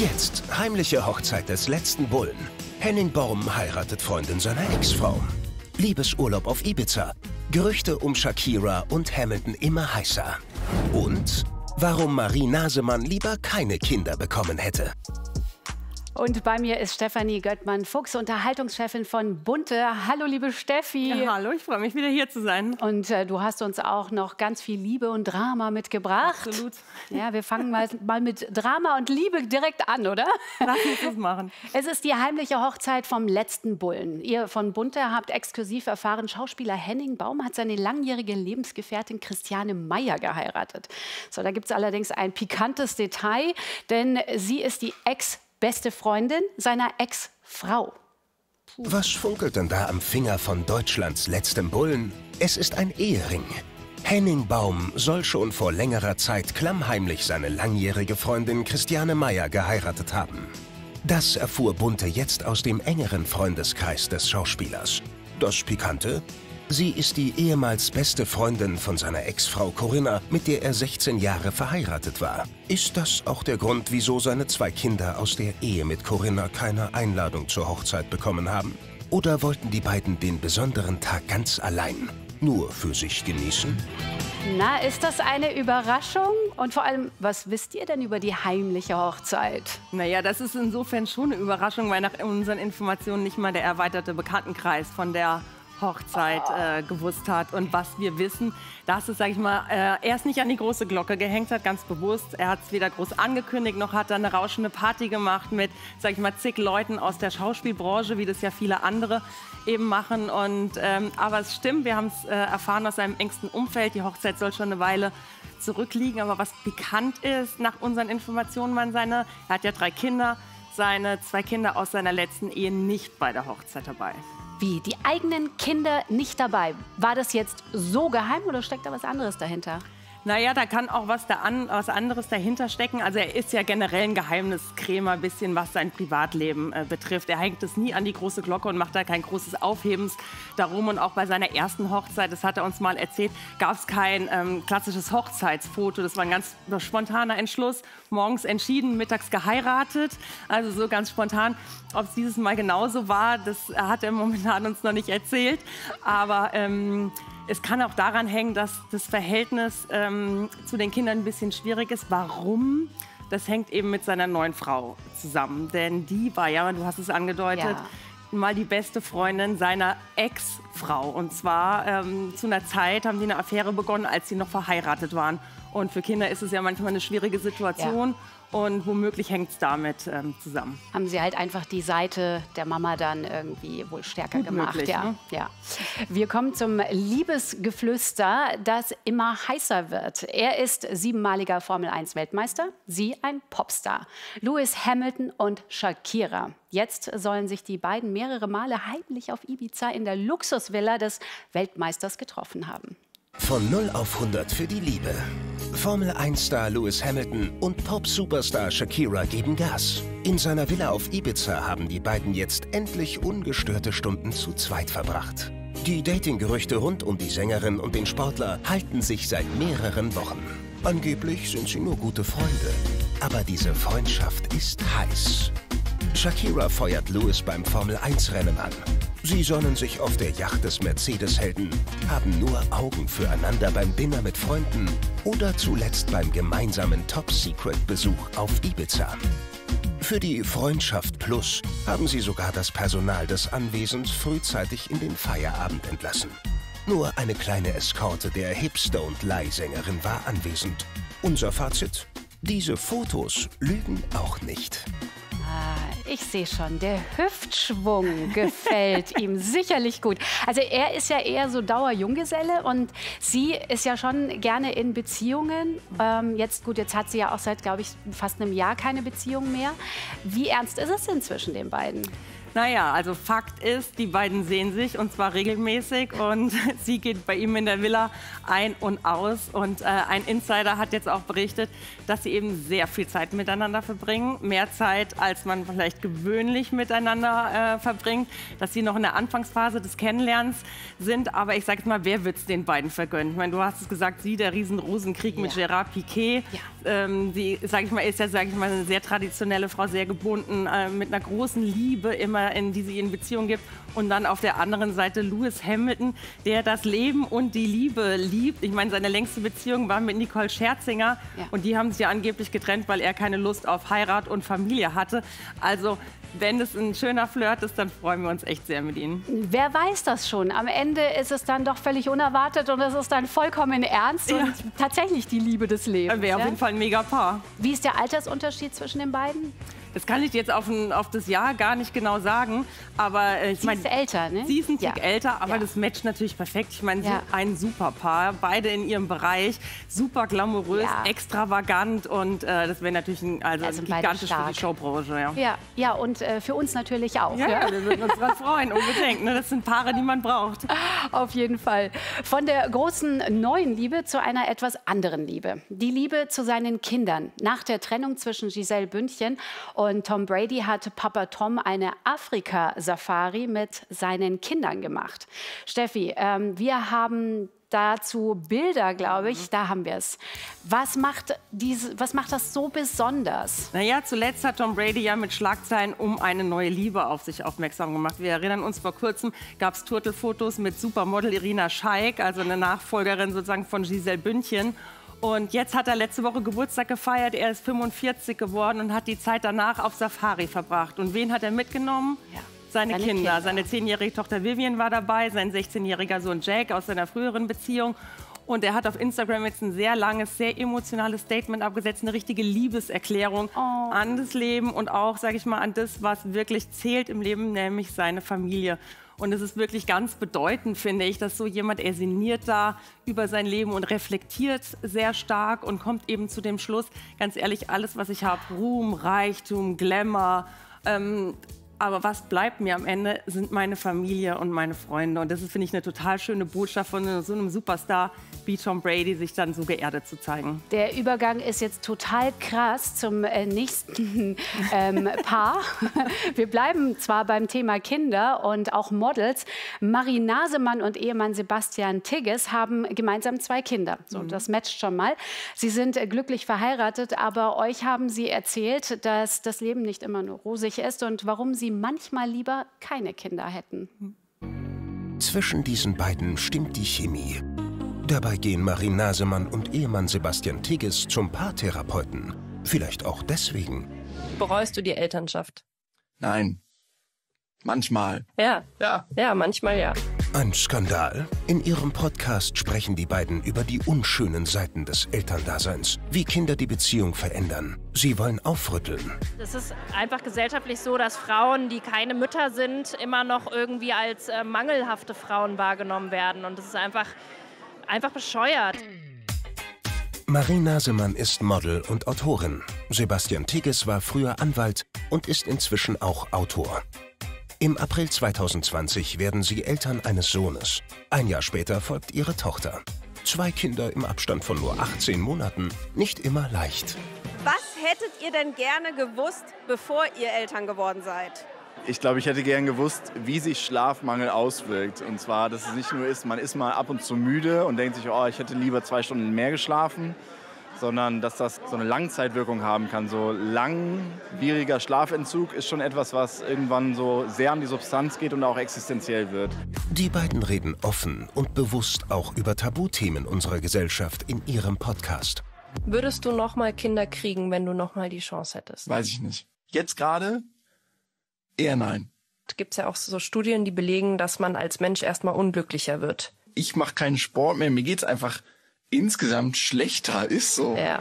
Jetzt heimliche Hochzeit des letzten Bullen. Henning Baum heiratet Freundin seiner Ex-Frau. Liebesurlaub auf Ibiza. Gerüchte um Shakira und Hamilton immer heißer. Und warum Marie Nasemann lieber keine Kinder bekommen hätte. Und bei mir ist Stefanie Göttmann-Fuchs, Unterhaltungschefin von Bunte. Hallo, liebe Steffi. Ja, hallo, ich freue mich, wieder hier zu sein. Und äh, du hast uns auch noch ganz viel Liebe und Drama mitgebracht. Absolut. Ja, wir fangen mal, mal mit Drama und Liebe direkt an, oder? Lass uns das machen. Es ist die heimliche Hochzeit vom letzten Bullen. Ihr von Bunte habt exklusiv erfahren, Schauspieler Henning Baum hat seine langjährige Lebensgefährtin Christiane Meyer geheiratet. So, da gibt es allerdings ein pikantes Detail, denn sie ist die Ex- beste Freundin seiner Ex-Frau. Was funkelt denn da am Finger von Deutschlands letztem Bullen? Es ist ein Ehering. Henning Baum soll schon vor längerer Zeit klammheimlich seine langjährige Freundin Christiane Meyer geheiratet haben. Das erfuhr Bunte jetzt aus dem engeren Freundeskreis des Schauspielers. Das Pikante? Sie ist die ehemals beste Freundin von seiner Ex-Frau Corinna, mit der er 16 Jahre verheiratet war. Ist das auch der Grund, wieso seine zwei Kinder aus der Ehe mit Corinna keine Einladung zur Hochzeit bekommen haben? Oder wollten die beiden den besonderen Tag ganz allein, nur für sich genießen? Na, ist das eine Überraschung? Und vor allem, was wisst ihr denn über die heimliche Hochzeit? Naja, das ist insofern schon eine Überraschung, weil nach unseren Informationen nicht mal der erweiterte Bekanntenkreis von der Hochzeit äh, gewusst hat. Und was wir wissen, dass es, sag ich mal, äh, erst nicht an die große Glocke gehängt hat, ganz bewusst. Er hat es weder groß angekündigt, noch hat er eine rauschende Party gemacht mit, sag ich mal, zig Leuten aus der Schauspielbranche, wie das ja viele andere eben machen. Und, ähm, aber es stimmt, wir haben es äh, erfahren aus seinem engsten Umfeld. Die Hochzeit soll schon eine Weile zurückliegen. Aber was bekannt ist, nach unseren Informationen, man seine, er hat ja drei Kinder, seine zwei Kinder aus seiner letzten Ehe nicht bei der Hochzeit dabei. Wie, die eigenen Kinder nicht dabei? War das jetzt so geheim oder steckt da was anderes dahinter? Naja, da kann auch was, da an, was anderes dahinter stecken. Also er ist ja generell ein Geheimniskrämer, bisschen was sein Privatleben äh, betrifft. Er hängt es nie an die große Glocke und macht da kein großes Aufhebens darum. Und auch bei seiner ersten Hochzeit, das hat er uns mal erzählt, gab es kein ähm, klassisches Hochzeitsfoto. Das war ein ganz spontaner Entschluss. Morgens entschieden, mittags geheiratet. Also so ganz spontan. Ob es dieses Mal genauso war, das hat er momentan uns noch nicht erzählt. Aber ähm, es kann auch daran hängen, dass das Verhältnis ähm, zu den Kindern ein bisschen schwierig ist. Warum? Das hängt eben mit seiner neuen Frau zusammen. Denn die war ja, du hast es angedeutet, ja. mal die beste Freundin seiner Ex-Frau. Und zwar ähm, zu einer Zeit haben die eine Affäre begonnen, als sie noch verheiratet waren. Und für Kinder ist es ja manchmal eine schwierige Situation. Ja. Und womöglich hängt es damit ähm, zusammen. Haben Sie halt einfach die Seite der Mama dann irgendwie wohl stärker Gut gemacht. Möglich, ja. Ne? ja. Wir kommen zum Liebesgeflüster, das immer heißer wird. Er ist siebenmaliger Formel-1-Weltmeister, sie ein Popstar. Lewis Hamilton und Shakira. Jetzt sollen sich die beiden mehrere Male heimlich auf Ibiza in der Luxusvilla des Weltmeisters getroffen haben. Von 0 auf 100 für die Liebe. Formel 1-Star Lewis Hamilton und Pop-Superstar Shakira geben Gas. In seiner Villa auf Ibiza haben die beiden jetzt endlich ungestörte Stunden zu zweit verbracht. Die Dating-Gerüchte rund um die Sängerin und den Sportler halten sich seit mehreren Wochen. Angeblich sind sie nur gute Freunde. Aber diese Freundschaft ist heiß. Shakira feuert Lewis beim Formel-1-Rennen an. Sie sonnen sich auf der Yacht des Mercedes-Helden, haben nur Augen füreinander beim Dinner mit Freunden oder zuletzt beim gemeinsamen Top-Secret-Besuch auf Ibiza. Für die Freundschaft Plus haben sie sogar das Personal des Anwesens frühzeitig in den Feierabend entlassen. Nur eine kleine Eskorte der Hipster- und Leihsängerin war anwesend. Unser Fazit? Diese Fotos lügen auch nicht. Ich sehe schon, der Hüftschwung gefällt ihm sicherlich gut. Also er ist ja eher so Dauerjunggeselle und sie ist ja schon gerne in Beziehungen. Ähm, jetzt gut, jetzt hat sie ja auch seit, glaube ich, fast einem Jahr keine Beziehung mehr. Wie ernst ist es denn zwischen den beiden? Naja, also Fakt ist, die beiden sehen sich und zwar regelmäßig und sie geht bei ihm in der Villa ein und aus. Und äh, ein Insider hat jetzt auch berichtet, dass sie eben sehr viel Zeit miteinander verbringen, mehr Zeit, als man vielleicht gewöhnlich miteinander äh, verbringt, dass sie noch in der Anfangsphase des Kennenlernens sind. Aber ich sage mal, wer wird es den beiden vergönnen? Ich meine, du hast es gesagt, sie, der Riesen-Rosenkrieg ja. mit Gérard Piquet. Ja. Ähm, sie, sage ich mal, ist ja, sage ich mal, eine sehr traditionelle Frau, sehr gebunden, äh, mit einer großen Liebe immer immer, in die sie in Beziehung gibt. Und dann auf der anderen Seite Lewis Hamilton, der das Leben und die Liebe liebt. Ich meine, seine längste Beziehung war mit Nicole Scherzinger. Ja. Und die haben sich ja angeblich getrennt, weil er keine Lust auf Heirat und Familie hatte. Also wenn es ein schöner Flirt ist, dann freuen wir uns echt sehr mit Ihnen. Wer weiß das schon? Am Ende ist es dann doch völlig unerwartet und es ist dann vollkommen ernst ja. und tatsächlich die Liebe des Lebens. Wäre ja? auf jeden Fall ein mega Paar. Wie ist der Altersunterschied zwischen den beiden? Das kann ich jetzt auf, ein, auf das Jahr gar nicht genau sagen. Aber äh, ich meine, sie ist älter, ne? Sie ist ein Tick ja. älter, aber ja. das matcht natürlich perfekt. Ich meine, ja. so ein super Paar, beide in ihrem Bereich, super glamourös, extravagant und äh, das wäre natürlich ein, also, also gigantisch für die Showbranche. Ja, ja, ja und äh, für uns natürlich auch. Ja, wir würden uns daran freuen, unbedingt. Ne? Das sind Paare, die man braucht. Auf jeden Fall. Von der großen neuen Liebe zu einer etwas anderen Liebe. Die Liebe zu seinen Kindern. Nach der Trennung zwischen Giselle Bündchen und Tom Brady hat Papa Tom eine Afrika-Safari mit seinen Kindern gemacht. Steffi, ähm, wir haben dazu Bilder, glaube ich. Da haben wir es. Was macht, was macht das so besonders? Naja, zuletzt hat Tom Brady ja mit Schlagzeilen um eine neue Liebe auf sich aufmerksam gemacht. Wir erinnern uns, vor kurzem gab es Turtelfotos mit Supermodel Irina Scheik, also eine Nachfolgerin sozusagen von Giselle Bündchen. Und jetzt hat er letzte Woche Geburtstag gefeiert. Er ist 45 geworden und hat die Zeit danach auf Safari verbracht. Und wen hat er mitgenommen? Ja. Seine, seine Kinder. Kinder. Seine zehnjährige Tochter Vivian war dabei, sein 16-jähriger Sohn Jake aus seiner früheren Beziehung. Und er hat auf Instagram jetzt ein sehr langes, sehr emotionales Statement abgesetzt, eine richtige Liebeserklärung oh. an das Leben und auch, sage ich mal, an das, was wirklich zählt im Leben, nämlich seine Familie. Und es ist wirklich ganz bedeutend, finde ich, dass so jemand, er sinniert da über sein Leben und reflektiert sehr stark und kommt eben zu dem Schluss, ganz ehrlich, alles, was ich habe, Ruhm, Reichtum, Glamour, ähm, aber was bleibt mir am Ende, sind meine Familie und meine Freunde. Und das ist, finde ich, eine total schöne Botschaft von so einem Superstar wie Tom Brady, sich dann so geerdet zu zeigen. Der Übergang ist jetzt total krass zum äh, nächsten ähm, Paar. Wir bleiben zwar beim Thema Kinder und auch Models. Marie Nasemann und Ehemann Sebastian Tigges haben gemeinsam zwei Kinder. So, mhm. das matcht schon mal. Sie sind äh, glücklich verheiratet, aber euch haben sie erzählt, dass das Leben nicht immer nur rosig ist und warum sie manchmal lieber keine Kinder hätten. Zwischen diesen beiden stimmt die Chemie. Dabei gehen Marie Nasemann und Ehemann Sebastian Tigges zum Paartherapeuten. Vielleicht auch deswegen. Bereust du die Elternschaft? Nein. Manchmal. Ja. Ja. Ja, manchmal ja. Ein Skandal? In ihrem Podcast sprechen die beiden über die unschönen Seiten des Elterndaseins, wie Kinder die Beziehung verändern. Sie wollen aufrütteln. Es ist einfach gesellschaftlich so, dass Frauen, die keine Mütter sind, immer noch irgendwie als äh, mangelhafte Frauen wahrgenommen werden. Und das ist einfach, einfach bescheuert. Marie Nasemann ist Model und Autorin. Sebastian Tigges war früher Anwalt und ist inzwischen auch Autor. Im April 2020 werden sie Eltern eines Sohnes. Ein Jahr später folgt ihre Tochter. Zwei Kinder im Abstand von nur 18 Monaten. Nicht immer leicht. Was hättet ihr denn gerne gewusst, bevor ihr Eltern geworden seid? Ich glaube, ich hätte gern gewusst, wie sich Schlafmangel auswirkt. Und zwar, dass es nicht nur ist, man ist mal ab und zu müde und denkt sich, oh, ich hätte lieber zwei Stunden mehr geschlafen, sondern dass das so eine Langzeitwirkung haben kann. So langwieriger Schlafentzug ist schon etwas, was irgendwann so sehr an die Substanz geht und auch existenziell wird. Die beiden reden offen und bewusst auch über Tabuthemen unserer Gesellschaft in ihrem Podcast. Würdest du noch mal Kinder kriegen, wenn du noch mal die Chance hättest? Weiß ich nicht. Jetzt gerade eher nein. Gibt es ja auch so Studien, die belegen, dass man als Mensch erstmal unglücklicher wird. Ich mache keinen Sport mehr. Mir geht's einfach insgesamt schlechter ist so. Ja.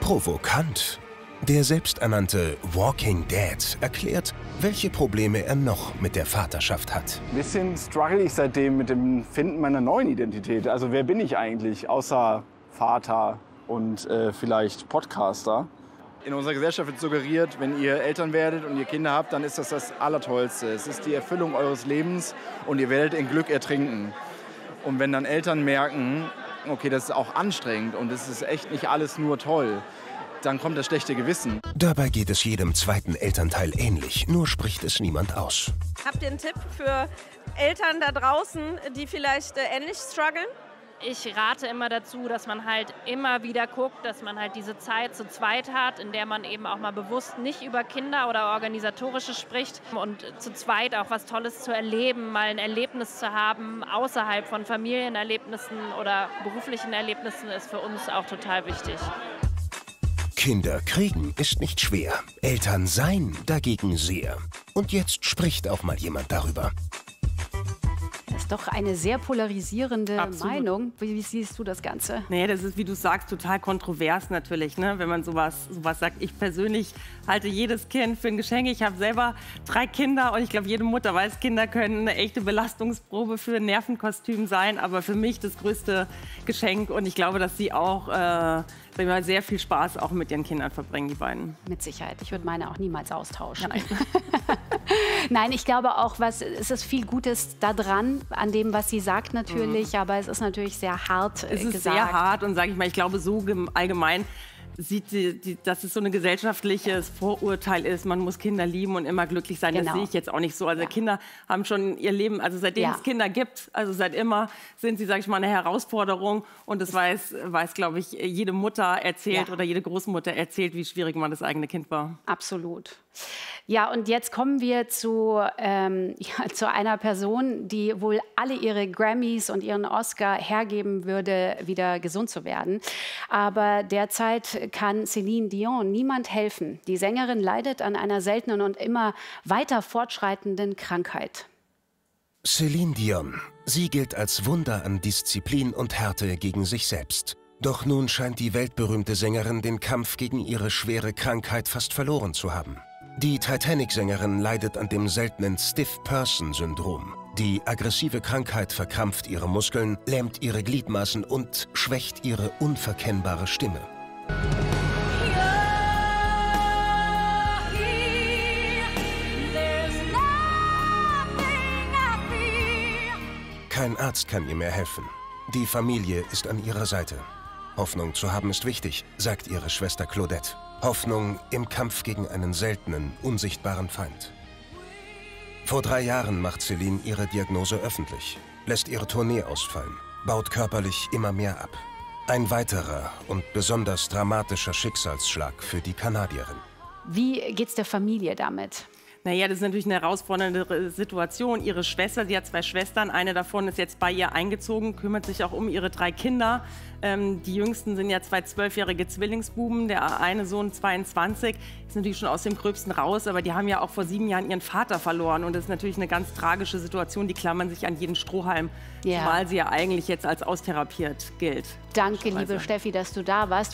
Provokant. Der selbsternannte Walking Dad erklärt, welche Probleme er noch mit der Vaterschaft hat. Ein bisschen struggle ich seitdem mit dem Finden meiner neuen Identität. Also wer bin ich eigentlich, außer Vater und äh, vielleicht Podcaster? In unserer Gesellschaft wird suggeriert, wenn ihr Eltern werdet und ihr Kinder habt, dann ist das das Allertollste. Es ist die Erfüllung eures Lebens und ihr werdet in Glück ertrinken. Und wenn dann Eltern merken, okay, das ist auch anstrengend und es ist echt nicht alles nur toll, dann kommt das schlechte Gewissen. Dabei geht es jedem zweiten Elternteil ähnlich, nur spricht es niemand aus. Habt ihr einen Tipp für Eltern da draußen, die vielleicht äh, ähnlich strugglen? Ich rate immer dazu, dass man halt immer wieder guckt, dass man halt diese Zeit zu zweit hat, in der man eben auch mal bewusst nicht über Kinder oder organisatorische spricht und zu zweit auch was Tolles zu erleben, mal ein Erlebnis zu haben außerhalb von Familienerlebnissen oder beruflichen Erlebnissen ist für uns auch total wichtig. Kinder kriegen ist nicht schwer, Eltern sein dagegen sehr. Und jetzt spricht auch mal jemand darüber. Ist doch eine sehr polarisierende Absolut. Meinung. Wie, wie siehst du das Ganze? Nee, das ist, wie du sagst, total kontrovers natürlich, ne? wenn man sowas, sowas sagt. Ich persönlich halte jedes Kind für ein Geschenk. Ich habe selber drei Kinder und ich glaube, jede Mutter weiß, Kinder können eine echte Belastungsprobe für ein Nervenkostüm sein. Aber für mich das größte Geschenk und ich glaube, dass sie auch äh, mal, sehr viel Spaß auch mit ihren Kindern verbringen, die beiden. Mit Sicherheit. Ich würde meine auch niemals austauschen. Nein, ich glaube auch, was, es ist viel Gutes daran, an dem, was sie sagt natürlich, aber es ist natürlich sehr hart äh, Es ist gesagt. sehr hart und sage ich mal, ich glaube so gem- allgemein sieht sie, die, dass es so ein gesellschaftliches Vorurteil ist, man muss Kinder lieben und immer glücklich sein. Genau. Das sehe ich jetzt auch nicht so. Also Ja. Kinder haben schon ihr Leben, also seitdem Ja. es Kinder gibt, also seit immer sind sie, sage ich mal, eine Herausforderung und das weiß, weiß glaube ich, jede Mutter erzählt Ja. oder jede Großmutter erzählt, wie schwierig mal das eigene Kind war. Absolut. Ja, und jetzt kommen wir zu, ähm, ja, zu einer Person, die wohl alle ihre Grammys und ihren Oscar hergeben würde, wieder gesund zu werden. Aber derzeit kann Celine Dion niemand helfen. Die Sängerin leidet an einer seltenen und immer weiter fortschreitenden Krankheit. Celine Dion. Sie gilt als Wunder an Disziplin und Härte gegen sich selbst. Doch nun scheint die weltberühmte Sängerin den Kampf gegen ihre schwere Krankheit fast verloren zu haben. Die Titanic-Sängerin leidet an dem seltenen Stiff-Person-Syndrom. Die aggressive Krankheit verkrampft ihre Muskeln, lähmt ihre Gliedmaßen und schwächt ihre unverkennbare Stimme. Kein Arzt kann ihr mehr helfen. Die Familie ist an ihrer Seite. Hoffnung zu haben ist wichtig, sagt ihre Schwester Claudette. Hoffnung im Kampf gegen einen seltenen, unsichtbaren Feind. Vor drei Jahren macht Celine ihre Diagnose öffentlich, lässt ihre Tournee ausfallen, baut körperlich immer mehr ab. Ein weiterer und besonders dramatischer Schicksalsschlag für die Kanadierin. Wie geht's der Familie damit? Naja, das ist natürlich eine herausfordernde Situation. Ihre Schwester, sie hat zwei Schwestern, eine davon ist jetzt bei ihr eingezogen, kümmert sich auch um ihre drei Kinder. Ähm, die jüngsten sind ja zwei zwölfjährige Zwillingsbuben, der eine Sohn 22, ist natürlich schon aus dem Gröbsten raus, aber die haben ja auch vor sieben Jahren ihren Vater verloren und das ist natürlich eine ganz tragische Situation, die klammern sich an jeden Strohhalm, Ja. zumal sie ja eigentlich jetzt als austherapiert gilt. Danke, liebe. Steffi, dass du da warst.